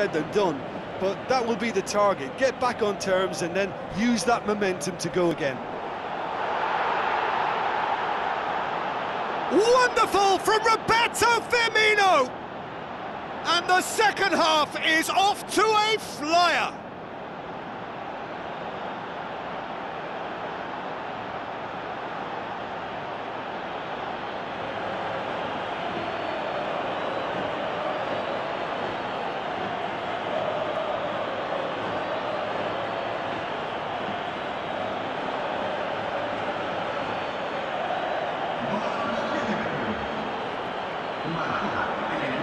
said than done, but that will be the target. Get back on terms and then use that momentum to go again. Wonderful from Roberto Firmino! And the second half is off to a flyer. Kemana?